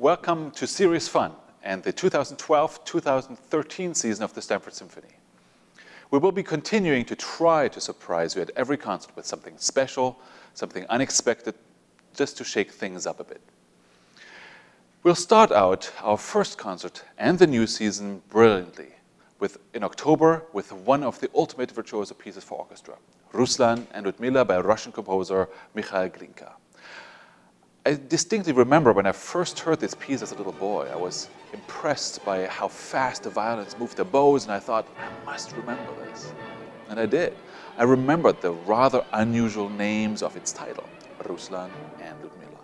Welcome to Serious Fun and the 2012-2013 season of the Stamford Symphony. We will be continuing to try to surprise you at every concert with something special, something unexpected, just to shake things up a bit. We'll start out our first concert and the new season brilliantly with, in October with one of the ultimate virtuoso pieces for orchestra, Ruslan and Ludmila by Russian composer Mikhail Glinka. I distinctly remember when I first heard this piece as a little boy, I was impressed by how fast the violins moved their bows, and I thought, I must remember this. And I did. I remembered the rather unusual names of its title, Ruslan and Ludmila.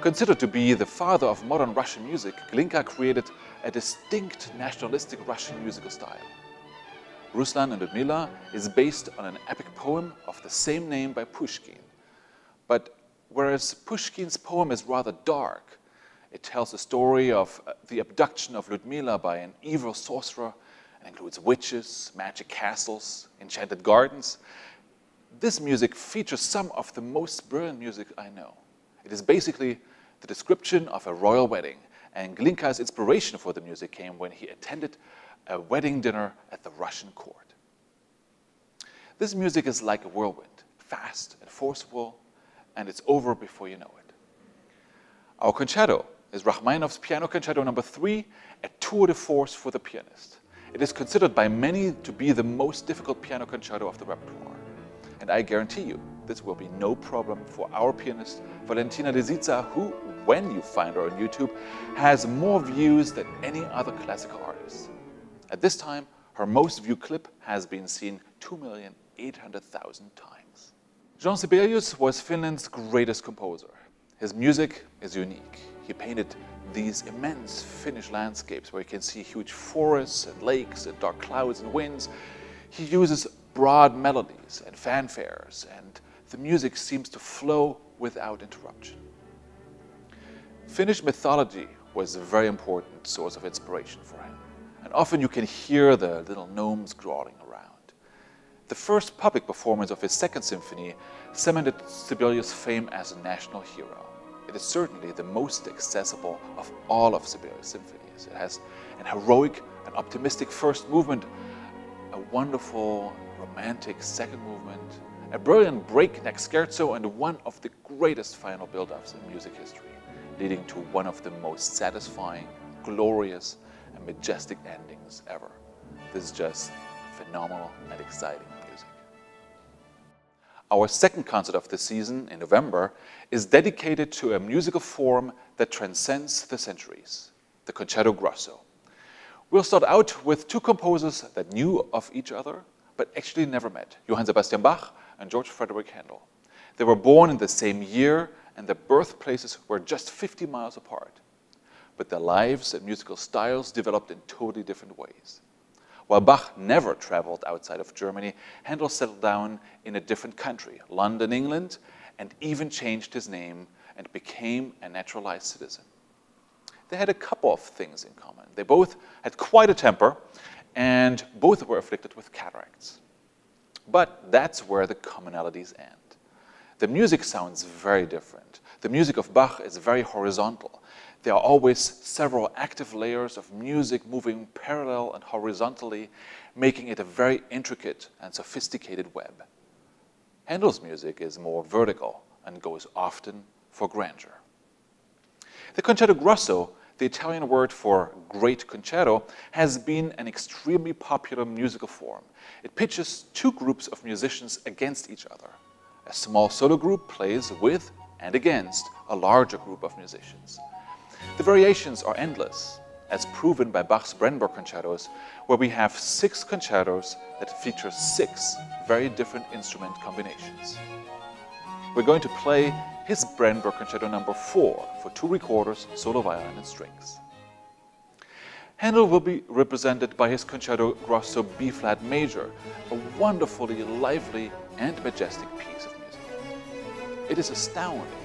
Considered to be the father of modern Russian music, Glinka created a distinct nationalistic Russian musical style. Ruslan and Ludmila is based on an epic poem of the same name by Pushkin. But whereas Pushkin's poem is rather dark, it tells the story of uh, the abduction of Ludmila by an evil sorcerer and includes witches, magic castles, enchanted gardens. This music features some of the most brilliant music I know. It is basically the description of a royal wedding, and Glinka's inspiration for the music came when he attended a wedding dinner at the Russian court. This music is like a whirlwind, fast and forceful, and it's over before you know it. Our concerto is Rachmaninoff's Piano Concerto Number 3, a tour de force for the pianist. It is considered by many to be the most difficult piano concerto of the repertoire. And I guarantee you, this will be no problem for our pianist, Valentina Lisitsa, who, when you find her on YouTube, has more views than any other classical artist. At this time, her most viewed clip has been seen 2,800,000 times. Jean Sibelius was Finland's greatest composer. His music is unique. He painted these immense Finnish landscapes where you can see huge forests and lakes and dark clouds and winds. He uses broad melodies and fanfares, and the music seems to flow without interruption. Finnish mythology was a very important source of inspiration for him and often you can hear the little gnomes crawling around. The first public performance of his Second Symphony cemented Sibelius' fame as a national hero. It is certainly the most accessible of all of Sibelius' symphonies. It has an heroic and optimistic first movement, a wonderful romantic second movement, a brilliant breakneck scherzo, and one of the greatest final build-ups in music history, leading to one of the most satisfying, glorious, and majestic endings ever. This is just phenomenal and exciting. Our second concert of the season in November is dedicated to a musical form that transcends the centuries, the Concerto Grosso. We'll start out with two composers that knew of each other, but actually never met, Johann Sebastian Bach and George Frederick Handel. They were born in the same year, and their birthplaces were just 50 miles apart but their lives and musical styles developed in totally different ways. While Bach never traveled outside of Germany, Handel settled down in a different country, London, England, and even changed his name and became a naturalized citizen. They had a couple of things in common. They both had quite a temper, and both were afflicted with cataracts. But that's where the commonalities end. The music sounds very different. The music of Bach is very horizontal there are always several active layers of music moving parallel and horizontally, making it a very intricate and sophisticated web. Handel's music is more vertical and goes often for grandeur. The concerto grosso, the Italian word for great concerto, has been an extremely popular musical form. It pitches two groups of musicians against each other. A small solo group plays with and against a larger group of musicians. The variations are endless, as proven by Bach's Brandenburg concertos, where we have six concertos that feature six very different instrument combinations. We're going to play his Brandenburg Concerto number 4 for two recorders, solo violin and strings. Handel will be represented by his Concerto Grosso B-flat major, a wonderfully lively and majestic piece of music. It is astounding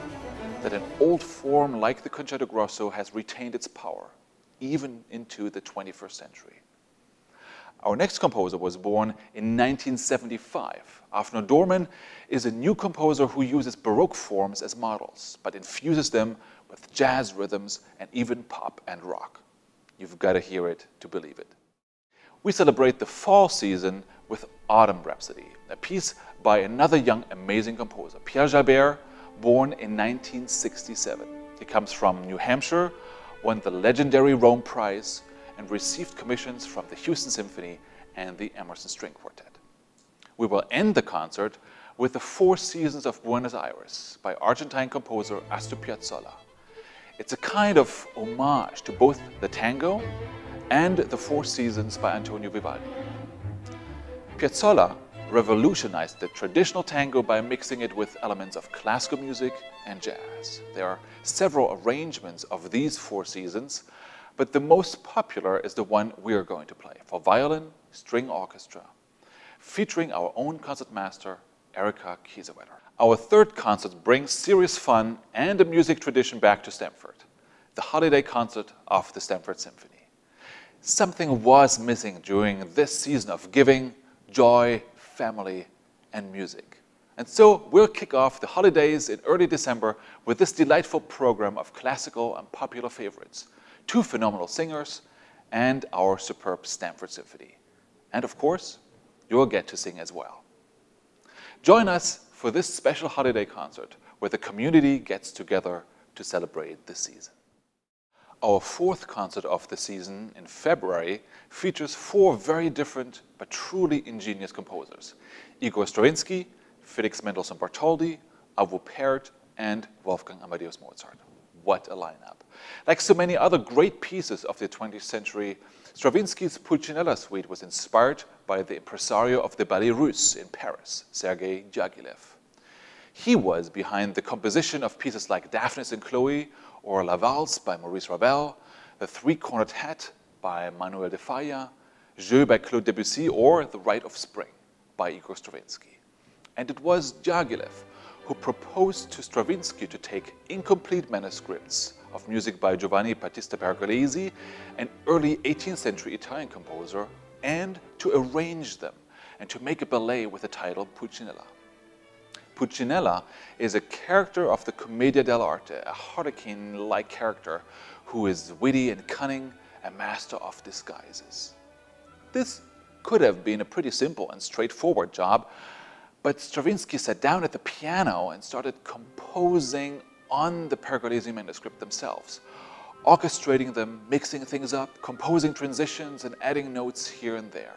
that an old form like the concerto grosso has retained its power, even into the 21st century. Our next composer was born in 1975. Avner Dorman is a new composer who uses Baroque forms as models, but infuses them with jazz rhythms and even pop and rock. You've got to hear it to believe it. We celebrate the fall season with Autumn Rhapsody, a piece by another young amazing composer, Pierre Jalbert, born in 1967. He comes from New Hampshire, won the legendary Rome Prize, and received commissions from the Houston Symphony and the Emerson String Quartet. We will end the concert with the Four Seasons of Buenos Aires by Argentine composer Astor Piazzolla. It's a kind of homage to both the tango and the Four Seasons by Antonio Vivaldi. Piazzolla revolutionized the traditional tango by mixing it with elements of classical music and jazz. There are several arrangements of these four seasons, but the most popular is the one we are going to play for violin, string orchestra, featuring our own concertmaster, Erika Kiesewetter. Our third concert brings serious fun and a music tradition back to Stamford, the holiday concert of the Stamford Symphony. Something was missing during this season of giving, joy, family, and music. And so we'll kick off the holidays in early December with this delightful program of classical and popular favorites, two phenomenal singers, and our superb Stamford Symphony. And of course, you'll get to sing as well. Join us for this special holiday concert where the community gets together to celebrate the season. Our fourth concert of the season in February features four very different but truly ingenious composers Igor Stravinsky, Felix Mendelssohn Bartholdy, Arvo Pärt, and Wolfgang Amadeus Mozart. What a lineup! Like so many other great pieces of the 20th century, Stravinsky's Pulcinella Suite was inspired by the impresario of the Ballet Russe in Paris, Sergei Diaghilev. He was behind the composition of pieces like Daphnis and Chloe or La Valse by Maurice Ravel, The Three-Cornered Hat by Manuel de Falla, Jeux by Claude Debussy, or The Rite of Spring by Igor Stravinsky. And it was Diaghilev who proposed to Stravinsky to take incomplete manuscripts of music by Giovanni Battista Pergolesi, an early 18th century Italian composer, and to arrange them and to make a ballet with the title Pulcinella. Pulcinella is a character of the Commedia dell'arte, a harlequin-like character who is witty and cunning, a master of disguises. This could have been a pretty simple and straightforward job, but Stravinsky sat down at the piano and started composing on the Pergolesi manuscript themselves, orchestrating them, mixing things up, composing transitions, and adding notes here and there.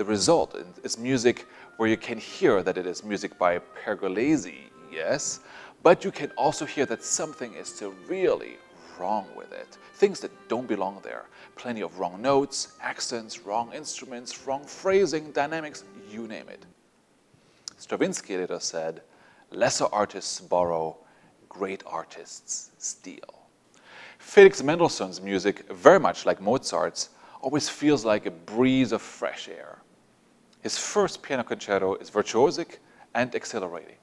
The result is music where you can hear that it is music by Pergolesi, yes, but you can also hear that something is still really wrong with it. Things that don't belong there. Plenty of wrong notes, accents, wrong instruments, wrong phrasing, dynamics, you name it. Stravinsky later said, lesser artists borrow, great artists steal. Felix Mendelssohn's music, very much like Mozart's, always feels like a breeze of fresh air. His first piano concerto is virtuosic and exhilarating.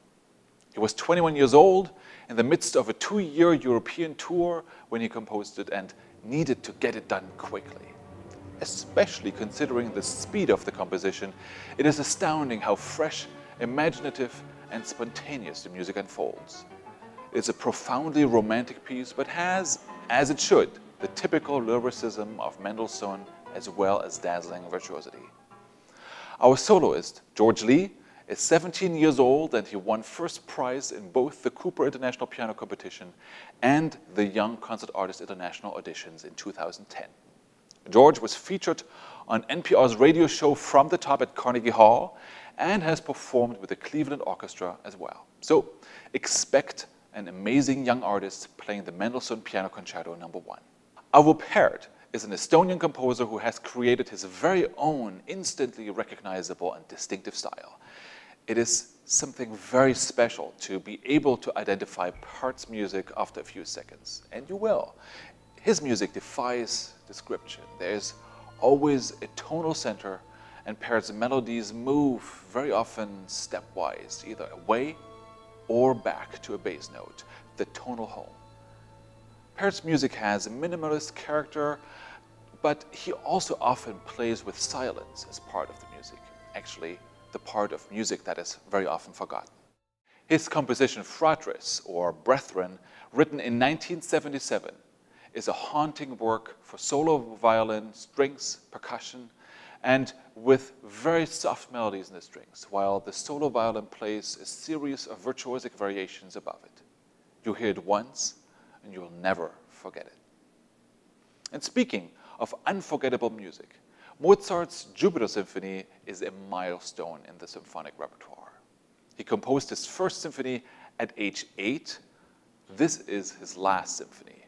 He was 21 years old in the midst of a two-year European tour when he composed it and needed to get it done quickly. Especially considering the speed of the composition, it is astounding how fresh, imaginative, and spontaneous the music unfolds. It's a profoundly romantic piece, but has, as it should, the typical lyricism of Mendelssohn as well as dazzling virtuosity. Our soloist, George Li, is 17 years old and he won first prize in both the Cooper International Piano Competition and the Young Concert Artist International auditions in 2010. George was featured on NPR's radio show From the Top at Carnegie Hall and has performed with the Cleveland Orchestra as well. So expect an amazing young artist playing the Mendelssohn Piano Concerto number one. Arvo Pärt is an Estonian composer who has created his very own instantly recognizable and distinctive style. It is something very special to be able to identify Pärt's music after a few seconds, and you will. His music defies description. There's always a tonal center, and Pärt's melodies move very often stepwise, either away or back to a bass note, the tonal home. Pärt's music has a minimalist character, but he also often plays with silence as part of the music, actually the part of music that is very often forgotten. His composition Fratres, or Brethren, written in 1977, is a haunting work for solo violin, strings, percussion, and with very soft melodies in the strings, while the solo violin plays a series of virtuosic variations above it. You hear it once, and you'll never forget it. And speaking of unforgettable music, Mozart's Jupiter Symphony is a milestone in the symphonic repertoire. He composed his first symphony at age eight. This is his last symphony.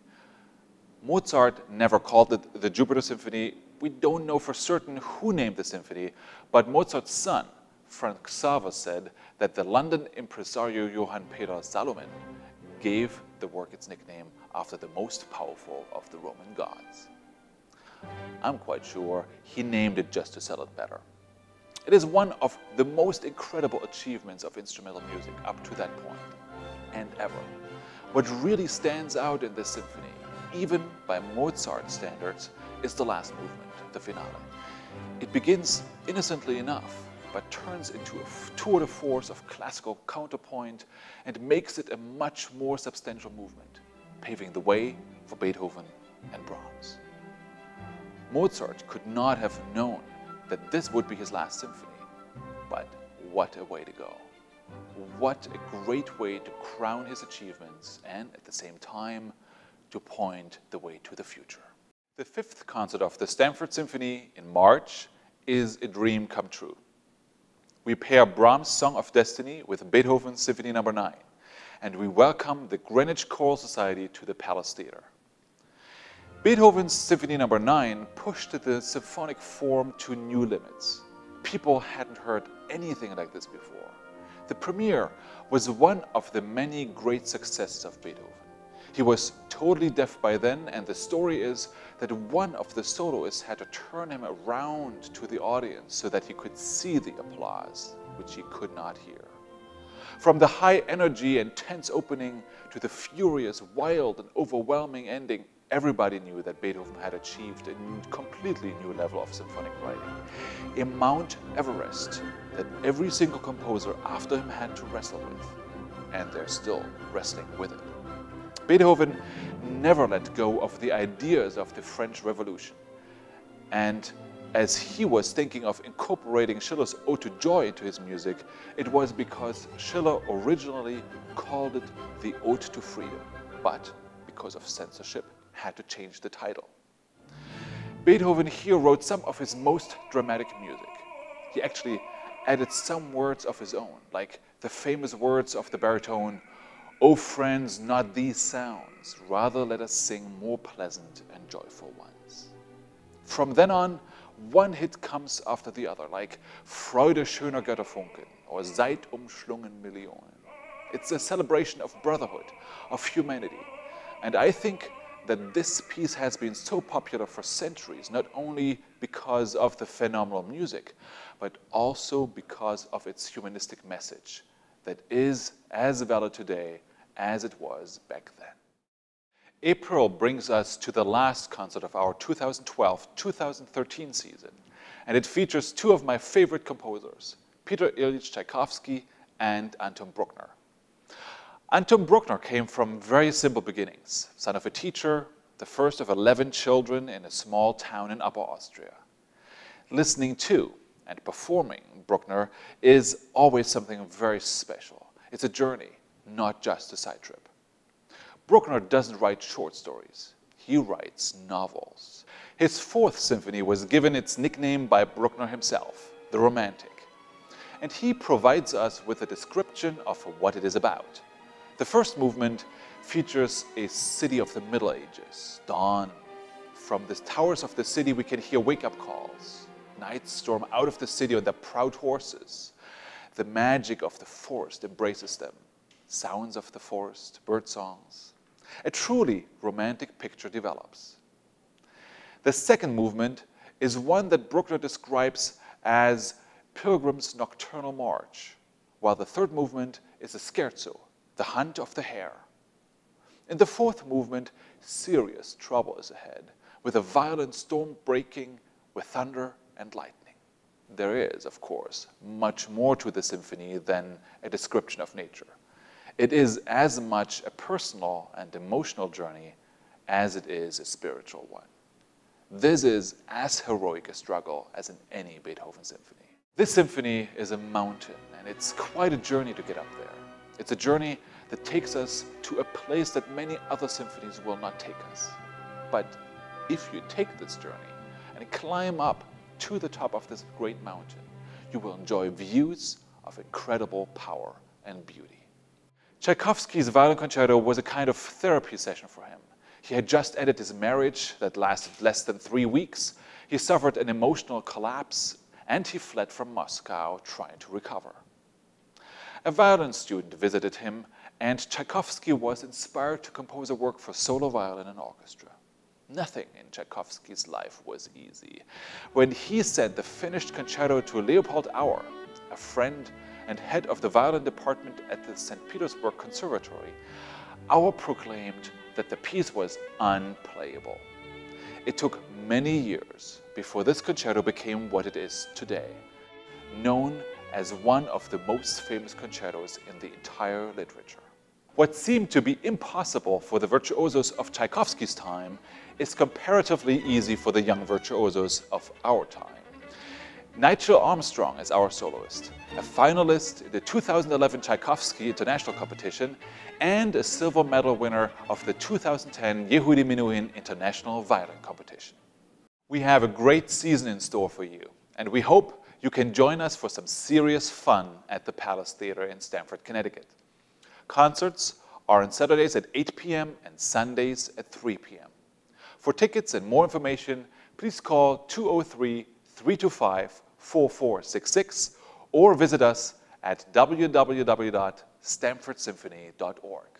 Mozart never called it the Jupiter Symphony. We don't know for certain who named the symphony, but Mozart's son, Franz Xaver, said that the London impresario Johann Peter Salomon gave the work its nickname after the most powerful of the Roman gods. I'm quite sure he named it just to sell it better. It is one of the most incredible achievements of instrumental music up to that point, and ever. What really stands out in this symphony, even by Mozart standards, is the last movement, the finale. It begins innocently enough, but turns into a tour de force of classical counterpoint and makes it a much more substantial movement, paving the way for Beethoven and Brahms. Mozart could not have known that this would be his last symphony, but what a way to go. What a great way to crown his achievements and at the same time to point the way to the future. The fifth concert of the Stamford Symphony in March is a dream come true. We pair Brahms' Song of Destiny with Beethoven's Symphony No. 9, and we welcome the Greenwich Choral Society to the Palace Theatre. Beethoven's Symphony No. 9 pushed the symphonic form to new limits. People hadn't heard anything like this before. The premiere was one of the many great successes of Beethoven. He was totally deaf by then, and the story is that one of the soloists had to turn him around to the audience so that he could see the applause, which he could not hear. From the high energy and tense opening to the furious, wild, and overwhelming ending, everybody knew that Beethoven had achieved a completely new level of symphonic writing, a Mount Everest that every single composer after him had to wrestle with, and they're still wrestling with it. Beethoven never let go of the ideas of the French Revolution, and as he was thinking of incorporating Schiller's Ode to Joy into his music, it was because Schiller originally called it the Ode to Freedom, but because of censorship, had to change the title. Beethoven here wrote some of his most dramatic music. He actually added some words of his own, like the famous words of the baritone, O friends, not these sounds, rather let us sing more pleasant and joyful ones. From then on, one hit comes after the other, like Freude schöner Götterfunken or Seid umschlungen Millionen. It's a celebration of brotherhood, of humanity. And I think that this piece has been so popular for centuries, not only because of the phenomenal music, but also because of its humanistic message that is as valid today as it was back then. April brings us to the last concert of our 2012-2013 season, and it features two of my favorite composers, Peter Ilyich Tchaikovsky and Anton Bruckner. Anton Bruckner came from very simple beginnings, son of a teacher, the first of 11 children in a small town in Upper Austria. Listening to and performing Bruckner is always something very special. It's a journey, not just a side trip. Bruckner doesn't write short stories. He writes novels. His fourth symphony was given its nickname by Bruckner himself, the Romantic. And he provides us with a description of what it is about. The first movement features a city of the Middle Ages, dawn. From the towers of the city, we can hear wake up calls. Knights storm out of the city on their proud horses. The magic of the forest embraces them. Sounds of the forest, bird songs. A truly romantic picture develops. The second movement is one that Bruckner describes as Pilgrim's Nocturnal March, while the third movement is a scherzo, the hunt of the hare. In the fourth movement, serious trouble is ahead, with a violent storm breaking with thunder and lightning. There is, of course, much more to the symphony than a description of nature. It is as much a personal and emotional journey as it is a spiritual one. This is as heroic a struggle as in any Beethoven symphony. This symphony is a mountain, and it's quite a journey to get up there. It's a journey that takes us to a place that many other symphonies will not take us. But if you take this journey and climb up to the top of this great mountain, you will enjoy views of incredible power and beauty. Tchaikovsky's violin concerto was a kind of therapy session for him. He had just ended his marriage that lasted less than three weeks. He suffered an emotional collapse and he fled from Moscow trying to recover. A violin student visited him and Tchaikovsky was inspired to compose a work for solo violin and orchestra. Nothing in Tchaikovsky's life was easy. When he sent the finished concerto to Leopold Auer, a friend and head of the violin department at the St. Petersburg Conservatory, Auer proclaimed that the piece was unplayable. It took many years before this concerto became what it is today, known as one of the most famous concertos in the entire literature. What seemed to be impossible for the virtuosos of Tchaikovsky's time is comparatively easy for the young virtuosos of our time. Nigel Armstrong is our soloist, a finalist in the 2011 Tchaikovsky International Competition and a silver medal winner of the 2010 Yehudi Menuhin International Violin Competition. We have a great season in store for you, and we hope you can join us for some serious fun at the Palace Theater in Stamford, Connecticut. Concerts are on Saturdays at 8 p.m. and Sundays at 3 p.m. For tickets and more information, please call 203 325 4466 or visit us at www.stamfordsymphony.org.